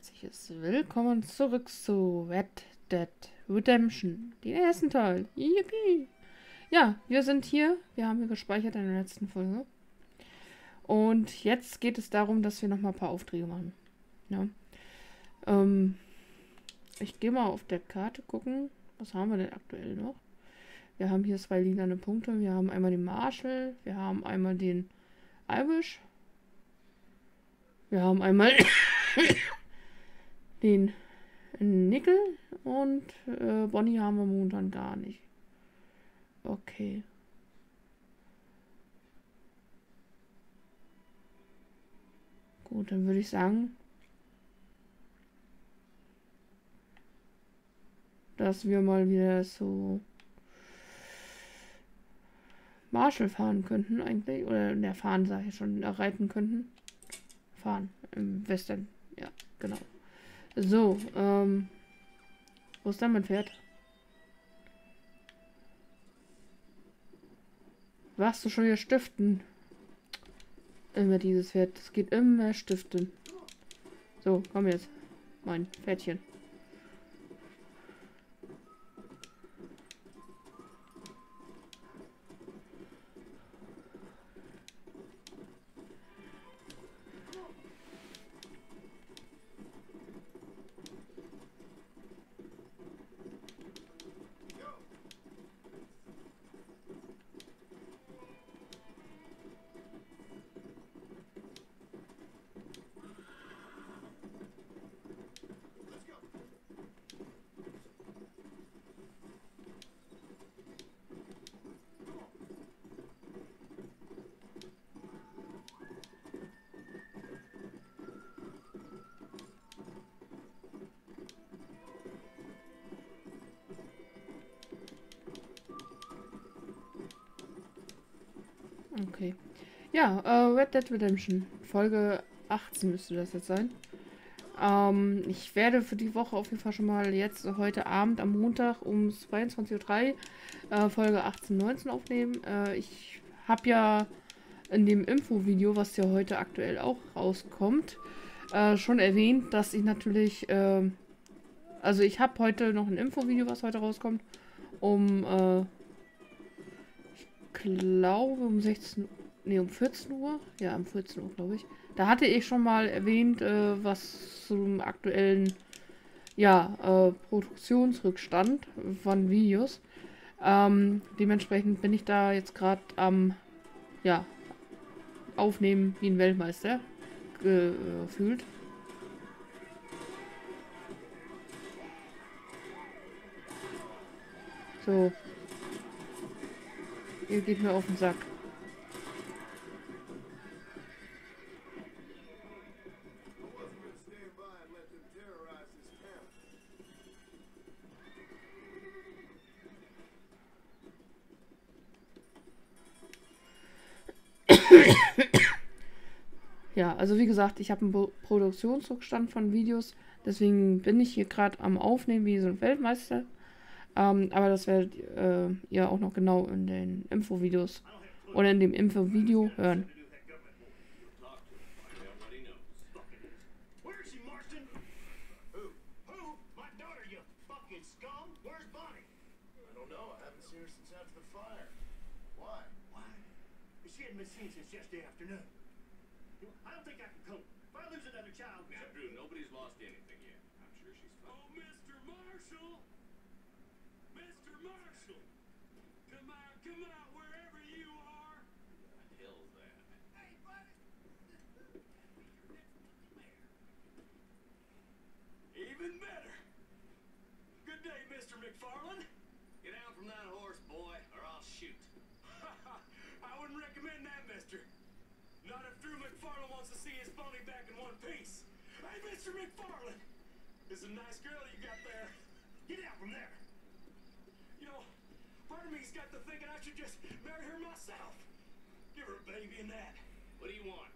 herzliches Willkommen zurück zu Red Dead Redemption, den ersten Teil. Yippie! Ja, wir sind hier. Wir haben hier gespeichert in der letzten Folge. Und jetzt geht es darum, dass wir nochmal ein paar Aufträge machen. Ja. Ähm, ich gehe mal auf der Karte gucken. Was haben wir denn aktuell noch? Wir haben hier zwei lilane Punkte. Wir haben einmal den Marshall. Wir haben einmal den Irish. Wir haben einmal den Nickel und äh, Bonnie haben wir momentan gar nicht. Okay. Gut, dann würde ich sagen, dass wir mal wieder so Marshall fahren könnten eigentlich. Oder in der Fahren sage ich schon, reiten könnten. Fahren im Westen. Ja, genau. So, ähm. Wo ist denn mein Pferd? Warst du schon hier stiften? Immer dieses Pferd. Es geht immer stiften. So, komm jetzt. Mein Pferdchen. Okay. Ja, äh, Red Dead Redemption. Folge 18 müsste das jetzt sein. Ähm, ich werde für die Woche auf jeden Fall schon mal jetzt heute Abend am Montag um 22.03 Uhr äh, Folge 18, 19 aufnehmen. Äh, ich habe ja in dem Infovideo, was ja heute aktuell auch rauskommt, äh, schon erwähnt, dass ich natürlich, ähm, also ich habe heute noch ein Infovideo, was heute rauskommt, um äh, glaube um 16 nee, um 14 Uhr. Ja, um 14 Uhr, glaube ich. Da hatte ich schon mal erwähnt, äh, was zum aktuellen ja, äh, Produktionsrückstand von Videos. Ähm, dementsprechend bin ich da jetzt gerade am ja, Aufnehmen wie ein Weltmeister gefühlt. So, Ihr geht mir auf den Sack. ja, also wie gesagt, ich habe einen Produktionsrückstand von Videos. Deswegen bin ich hier gerade am Aufnehmen wie so ein Weltmeister. Ähm, aber das werdet äh, ihr auch noch genau in den Infovideos oder in dem Infovideo hören. since yesterday afternoon. I don't think I can cope. If I lose another child... Now, Drew, nobody's lost anything yet. I'm sure she's fine. Oh, Mr. Marshall! Marshall! Come out, come out, wherever you are! The hell's that? Hey, buddy! Even better! Good day, Mr. McFarland! Get down from that horse, boy, or I'll shoot. I wouldn't recommend that, mister. Not if Drew McFarland wants to see his pony back in one piece. Hey, Mr. McFarland! Is a nice girl you got there. Get out from there! part of me's got the thinking I should just marry her myself. Give her a baby and that. What do you want?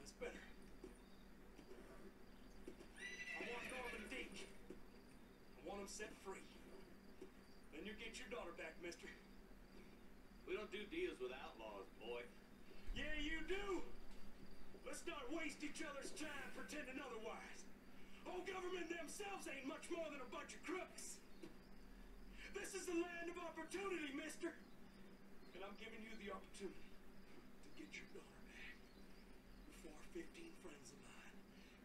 That's better. I want Norman Deke. I want him set free. Then you get your daughter back, mister. We don't do deals with outlaws, boy. Yeah, you do! Let's not waste each other's time pretending otherwise. Old government themselves ain't much more than a bunch of crooks. This is the land of opportunity, mister. And I'm giving you the opportunity to get your daughter back before 15 friends of mine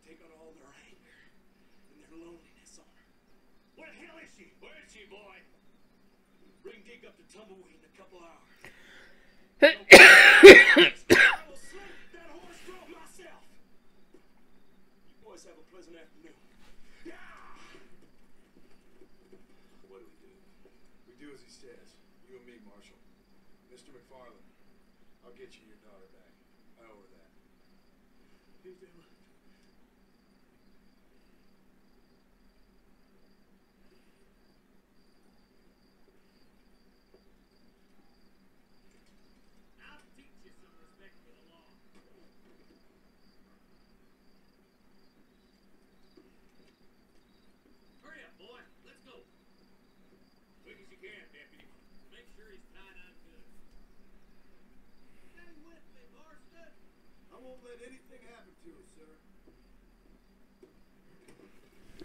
take out all their anger and their loneliness on her. Where the hell is she? Where is she, boy? Bring Dig up to tumbleweed in a couple hours. I will slip that horse myself. You boys have a pleasant afternoon. Yeah! says, You and me, Marshal. Mr. McFarland, I'll get you your daughter back. I owe her that. You do.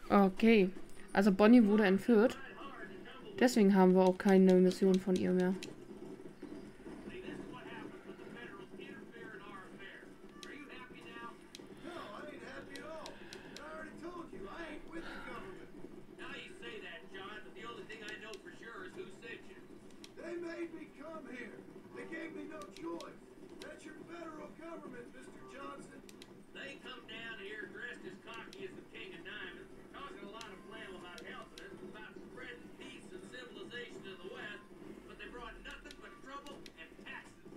Okay. Also Bonnie wurde entführt. Deswegen haben wir auch keine Mission von ihr mehr. government, Mr. Johnson. They come down here dressed as cocky as the King of Diamonds, talking a lot of flam about helping us, about spreading peace and civilization in the West, but they brought nothing but trouble and taxes.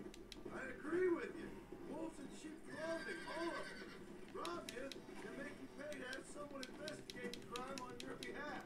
I agree with you. Wolves and sheep clothing, all of them. Rob you and make you pay to have someone investigate the crime on your behalf.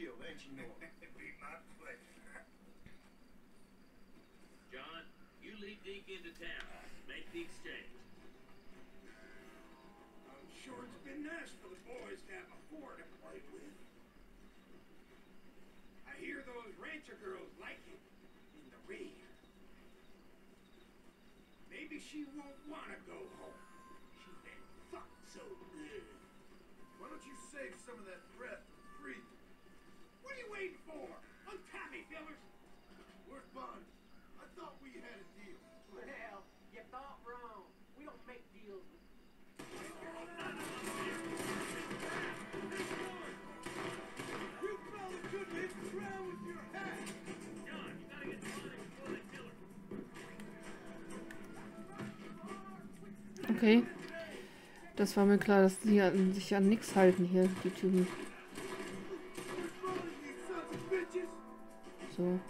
Be shield, ain't you, Norm? be my pleasure. John, you lead Deke into town. Make the exchange. I'm sure it's been nice for the boys to have a four to play with. I hear those rancher girls like it in the rear. Maybe she won't want to go home. She's been fucked so good. Why don't you save some of that breath you waiting for? Untie me, fellers. Where's Bonnie? I thought we had a deal. Well, you thought wrong. We don't make deals with You fellas couldn't hit the ground with your hat. John, you gotta get Bonnie before they kill her. Okay. Das war mir klar, dass die an, sich an nichts halten hier, die Typen. So. You're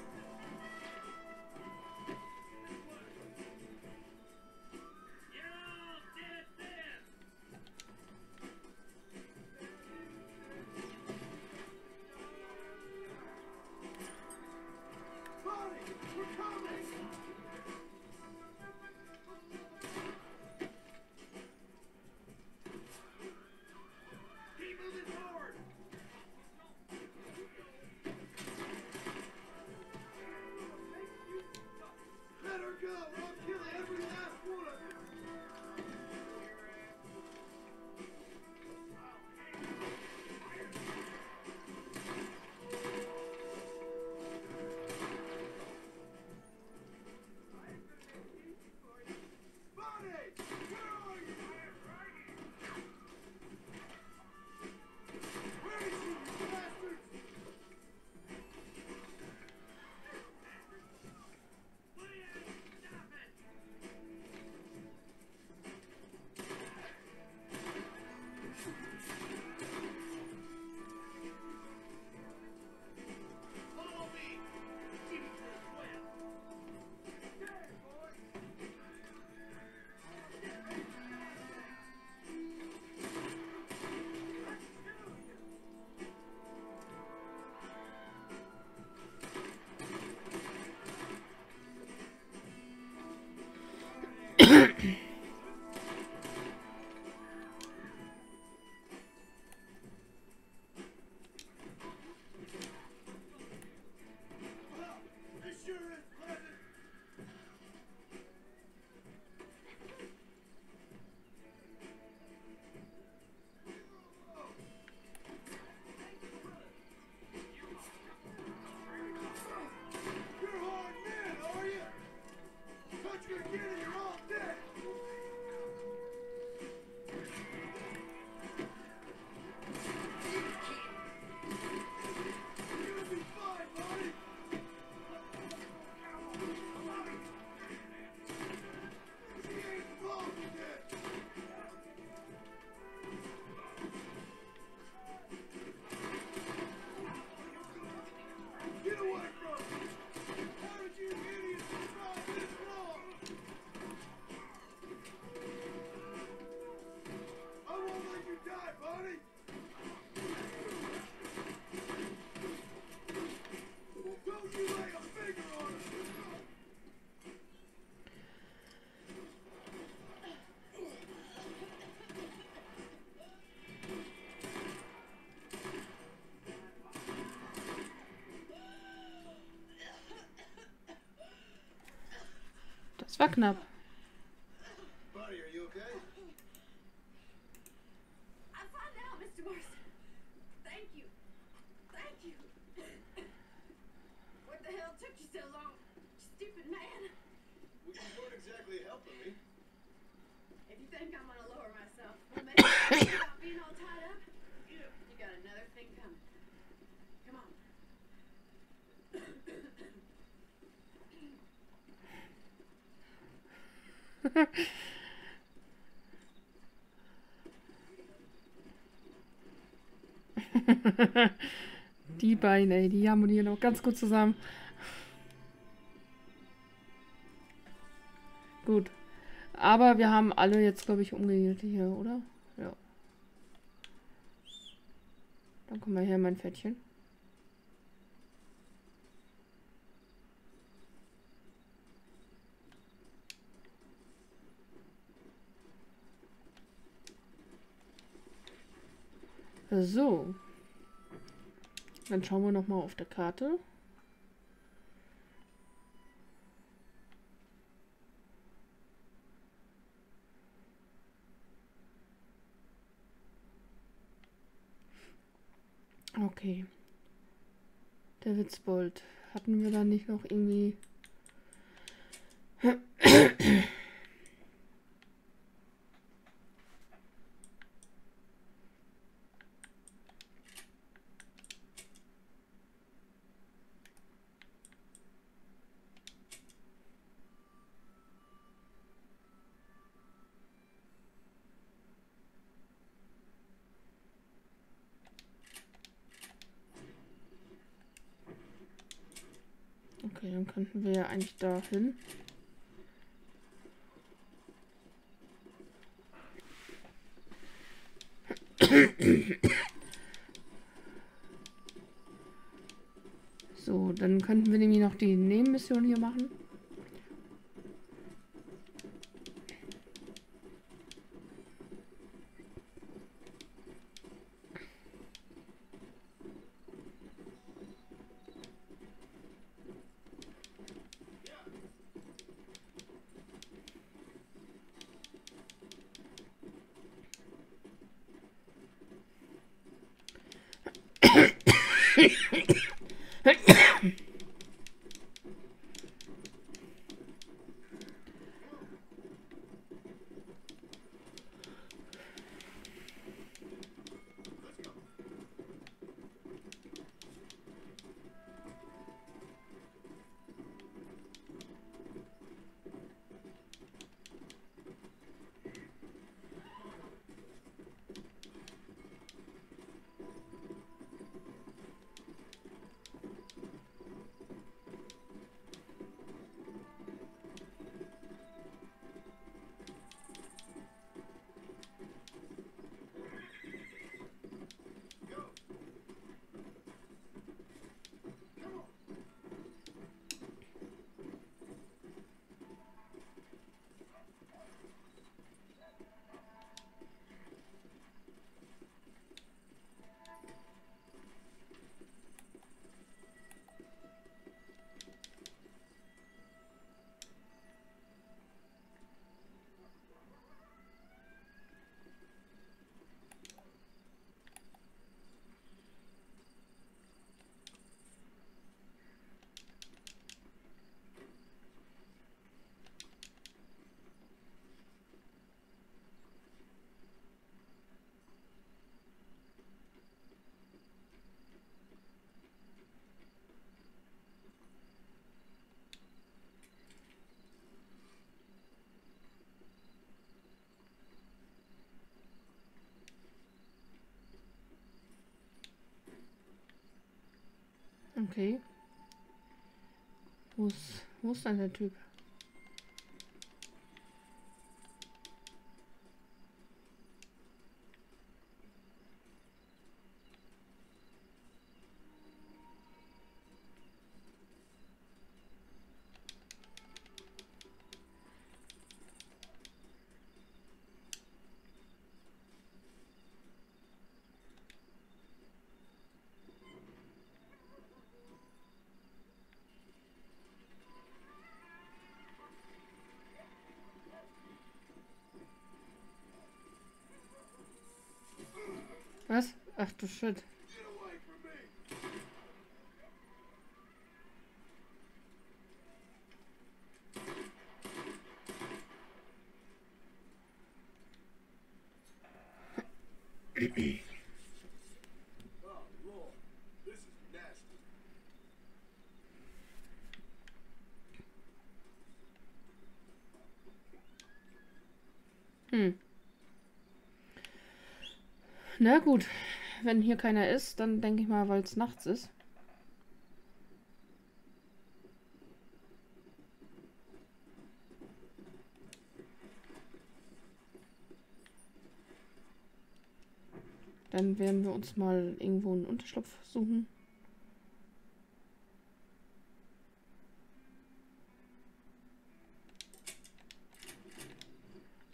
me. If you think I'm gonna lower myself, well, maybe without being all tied up, die Beine, ey, die harmonieren auch ganz gut zusammen. Gut. Aber wir haben alle jetzt, glaube ich, umgehängt hier, oder? Ja. Dann komm mal her, mein Fettchen. So. Dann schauen wir noch mal auf der Karte. Okay. Der Witzbold. Hatten wir da nicht noch irgendwie... Okay, dann könnten wir ja eigentlich da hin. So, dann könnten wir nämlich noch die Nebenmission hier machen. Okay. Wo ist, wo ist denn der Typ? Was? Ach du Shit. Get Na gut, wenn hier keiner ist, dann denke ich mal, weil es nachts ist. Dann werden wir uns mal irgendwo einen Unterschlupf suchen.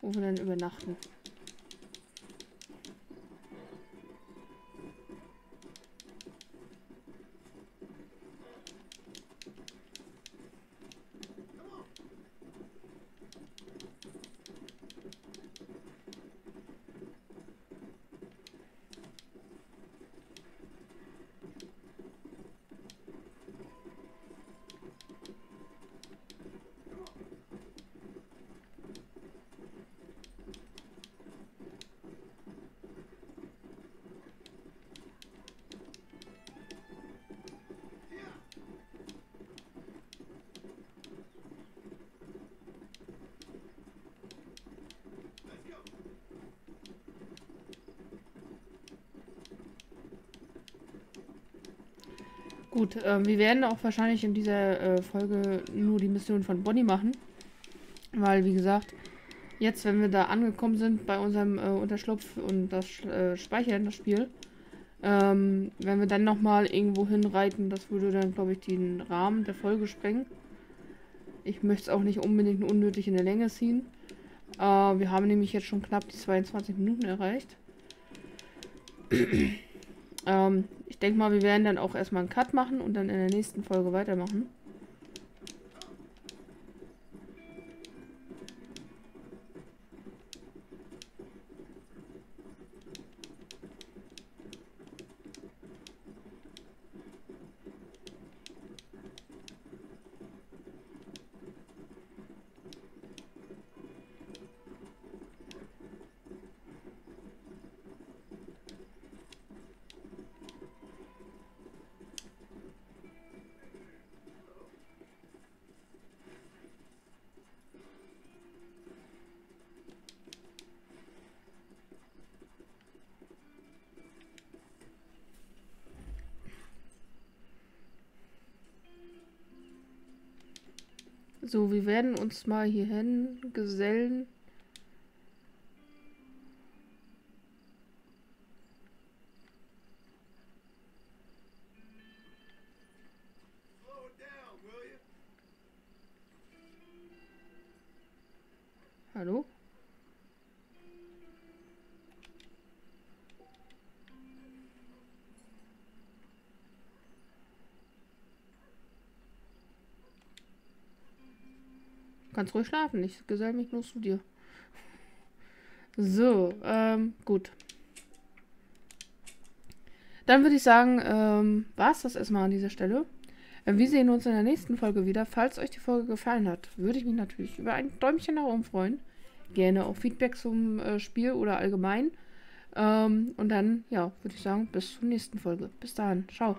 Wo wir dann übernachten. Gut, ähm, wir werden auch wahrscheinlich in dieser äh, Folge nur die Mission von Bonnie machen. Weil, wie gesagt, jetzt, wenn wir da angekommen sind bei unserem äh, Unterschlupf und das äh, Speichern, das Spiel, ähm, wenn wir dann nochmal irgendwo hinreiten, das würde dann, glaube ich, den Rahmen der Folge sprengen. Ich möchte es auch nicht unbedingt unnötig in der Länge ziehen. Äh, wir haben nämlich jetzt schon knapp die 22 Minuten erreicht. Ähm, ich denke mal, wir werden dann auch erstmal einen Cut machen und dann in der nächsten Folge weitermachen. So, wir werden uns mal hierhin gesellen. Kannst ruhig schlafen, ich gesell mich bloß zu dir. So, ähm, gut. Dann würde ich sagen, ähm, war es das erstmal an dieser Stelle. Äh, Wir sehen uns in der nächsten Folge wieder. Falls euch die Folge gefallen hat, würde ich mich natürlich über ein Däumchen nach oben freuen. Gerne auch Feedback zum äh, Spiel oder allgemein. Ähm, und dann, ja, würde ich sagen, bis zur nächsten Folge. Bis dahin. Ciao.